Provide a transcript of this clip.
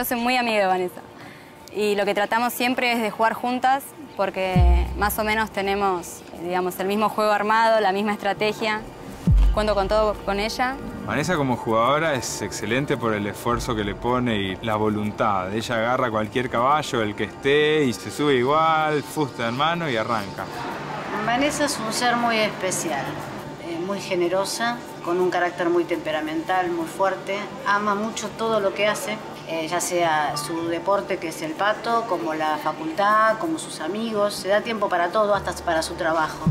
Yo soy muy amiga de Vanessa y lo que tratamos siempre es de jugar juntas porque más o menos tenemos, digamos, el mismo juego armado, la misma estrategia. Cuento con todo con ella. Vanessa como jugadora es excelente por el esfuerzo que le pone y la voluntad. Ella agarra cualquier caballo, el que esté, y se sube igual, fusta en mano y arranca. Vanessa es un ser muy especial, eh, muy generosa, con un carácter muy temperamental, muy fuerte. Ama mucho todo lo que hace, eh, ya sea su deporte que es el pato, como la facultad, como sus amigos. Se da tiempo para todo, hasta para su trabajo.